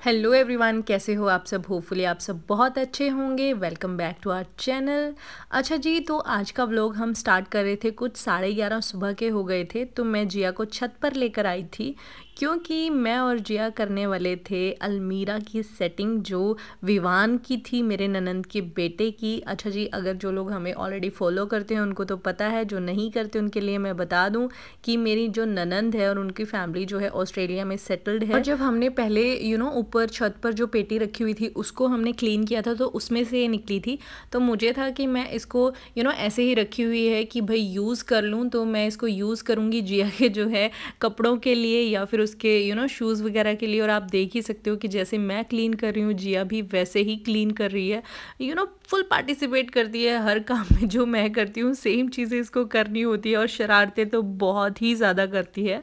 Hello everyone, कैसे हो आप सब? होपफुली आप सब बहुत अच्छे होंगे। Welcome back to our channel अच्छा जी तो आज का व्लॉग हम स्टार्ट कर रहे थे कुछ साढ़े ग्यारह सुबह के हो गए थे तो मैं जिया को छत पर लेकर आई थी, क्योंकि मैं और जिया करने वाले थे अलमीरा की सेटिंग जो विवान की थी, मेरे ननंद के बेटे की। अच्छा जी, अगर जो लोग हमें ऑलरेडी फॉलो करते हैं, उनको तो पता है, जो नहीं करते, उनके लिए मैं बता दूँ कि मेरी जो ननंद है और उनकी फैमिली जो है ऑस्ट्रेलिया में सेटल्ड है। और जब हमने पहले यू नो ऊपर छत पर जो पेटी रखी हुई थी उसको हमने क्लीन किया था तो उसमें से ये निकली थी। तो मुझे था कि मैं इसको यू you नो know, ऐसे ही रखी हुई है कि भाई यूज़ कर लूँ तो मैं इसको यूज़ करूँगी जिया के जो है कपड़ों के लिए या फिर उसके यू नो शूज़ वगैरह के लिए। और आप देख ही सकते हो कि जैसे मैं क्लीन कर रही हूँ जिया भी वैसे ही क्लीन कर रही है। यू नो फुल पार्टिसिपेट करती है हर काम में जो मैं करती हूँ सेम चीज़ें इसको करनी होती है और शरारतें तो बहुत ही ज़्यादा करती है।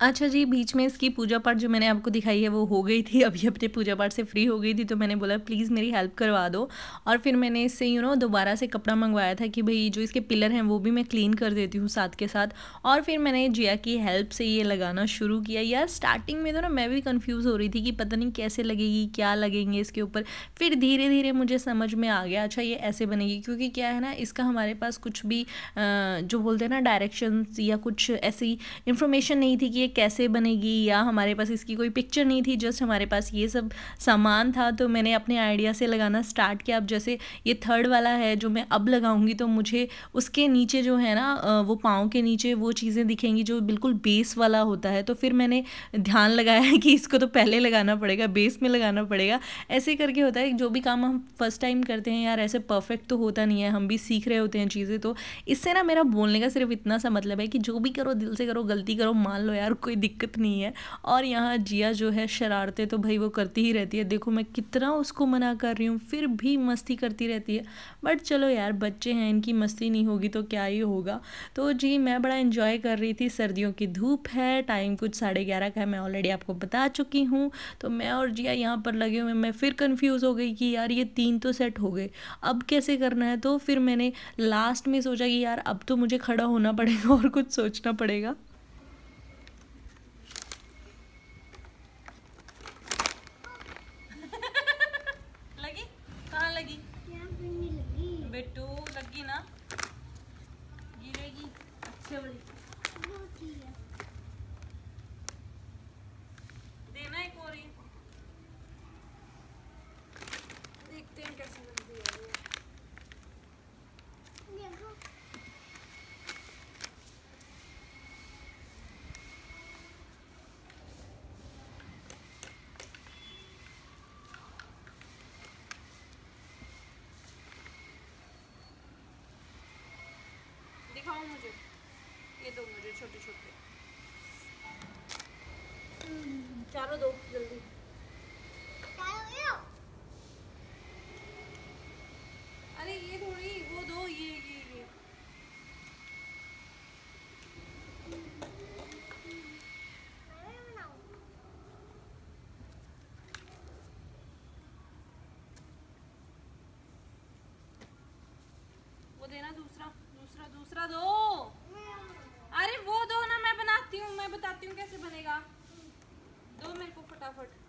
अच्छा जी, बीच में इसकी पूजा पाठ जो मैंने आपको दिखाई है, वो हो गई थी। अभी अपने पूजा पाठ से फ्री हो गई थी तो मैंने बोला प्लीज़ मेरी हेल्प करवा दो। और फिर मैंने इससे यू नो दोबारा से कपड़ा मंगवाया था कि भाई, जो इसके पिलर हैं, वो भी मैं क्लीन कर देती हूँ साथ के साथ। और फिर मैंने जिया की हेल्प से ये लगाना शुरू किया। यार स्टार्टिंग में तो ना मैं भी कन्फ्यूज़ हो रही थी कि पता नहीं कैसे लगेगी, क्या लगेंगे इसके ऊपर। फिर धीरे धीरे मुझे समझ में आ गया अच्छा ये ऐसे बनेगी। क्योंकि क्या है ना, इसका हमारे पास कुछ भी जो बोलते हैं ना डायरेक्शन या कुछ ऐसी इन्फॉर्मेशन नहीं थी कि कैसे बनेगी या हमारे पास इसकी कोई पिक्चर नहीं थी जस्ट हमारे पास ये सब सामान था तो मैंने अपने आइडिया से लगाना स्टार्ट किया। अब जैसे ये थर्ड वाला है जो मैं अब लगाऊँगी तो मुझे उसके नीचे जो है ना वो पाँव के नीचे वो चीज़ें दिखेंगी जो बिल्कुल बेस वाला होता है। तो फिर मैंने ध्यान लगाया है कि इसको तो पहले लगाना पड़ेगा बेस में लगाना पड़ेगा। ऐसे करके होता है जो भी काम हम फ़र्स्ट टाइम करते हैं, यार ऐसे परफेक्ट तो होता नहीं है, हम भी सीख रहे होते हैं चीज़ें तो इससे ना मेरा बोलने का सिर्फ़ इतना सा मतलब है कि जो भी करो, दिल से करो, गलती करो, मान लो यार कोई दिक्कत नहीं है। और यहाँ जिया जो है शरारतें तो भाई वो करती ही रहती है। देखो मैं कितना उसको मना कर रही हूँ, फिर भी मस्ती करती रहती है। बट चलो यार, बच्चे हैं, इनकी मस्ती नहीं होगी तो क्या ही होगा। तो जी, मैं बड़ा इन्जॉय कर रही थी, सर्दियों की धूप है टाइम कुछ साढ़े ग्यारह का है, मैं ऑलरेडी आपको बता चुकी हूँ। तो मैं और जिया यहाँ पर लगे हुए मैं फिर कन्फ्यूज़ हो गई कि यार ये तीन तो सेट हो गए, अब कैसे करना है? तो फिर मैंने लास्ट में सोचा कि यार, अब तो मुझे खड़ा होना पड़ेगा और कुछ सोचना पड़ेगा। बिट्टू लगी ना गिरेगी। अच्छे वाली। दिखाओ मुझे ये दो मुझे छोटे छोटे चारों दो जल्दी फटाफट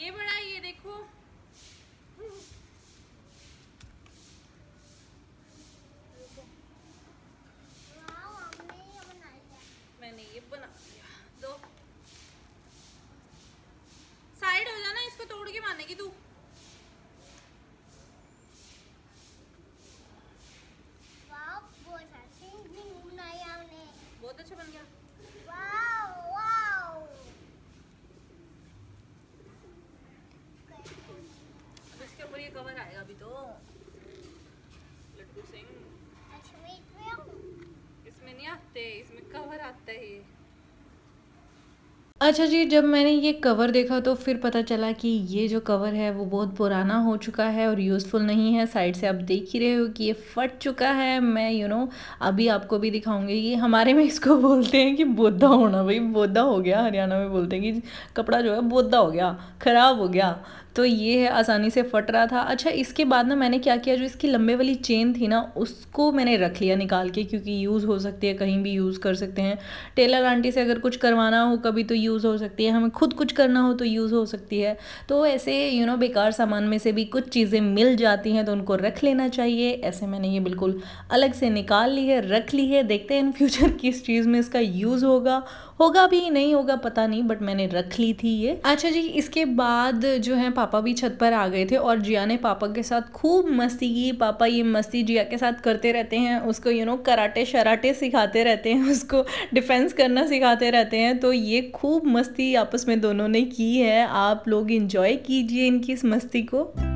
ये बड़ा ये देखो। मैंने ये बना दिया दो। साइड हो जाना, इसको तोड़ के मानेगी तू बहुत अच्छा बन गया अब इसके ऊपर ये कवर आएगा अभी तो लड्डू सिंह इसमें नहीं आते इसमें कवर आता है अच्छा जी जब मैंने ये कवर देखा तो फिर पता चला कि ये जो कवर है वो बहुत पुराना हो चुका है और यूज़फुल नहीं है। साइड से आप देख ही रहे हो कि ये फट चुका है। मैं यू you नो know, अभी आपको भी दिखाऊँगी ये हमारे में इसको बोलते हैं कि बोदा होना। भाई बोदा हो गया। हरियाणा में बोलते हैं कि कपड़ा जो है बोदा हो गया ख़राब हो गया। तो ये है, आसानी से फट रहा था। अच्छा इसके बाद ना मैंने क्या किया, जो इसकी लंबे वाली चेन थी ना, उसको मैंने रख लिया निकाल के, क्योंकि यूज़ हो सकती है, कहीं भी यूज़ कर सकते हैं। टेलर आंटी से अगर कुछ करवाना हो, कभी तो यूज़ हो सकती है। हमें खुद कुछ करना हो तो यूज़ हो सकती है। तो ऐसे यू नो बेकार सामान में से भी कुछ चीज़ें मिल जाती हैं तो उनको रख लेना चाहिए। ऐसे मैंने ये बिल्कुल अलग से निकाल ली है, रख ली है। देखते हैं इन फ्यूचर किस चीज़ में इसका यूज़ होगा। होगा भी, नहीं होगा, पता नहीं, बट मैंने रख ली थी ये। अच्छा जी, इसके बाद जो है पापा भी छत पर आ गए थे और जिया ने पापा के साथ खूब मस्ती की। पापा ये मस्ती जिया के साथ करते रहते हैं, उसको यू नो कराटे, शराटे सिखाते रहते हैं, उसको डिफेंस करना सिखाते रहते हैं। तो ये खूब मस्ती आपस में दोनों ने की है। आप लोग इंजॉय कीजिए इनकी इस मस्ती को।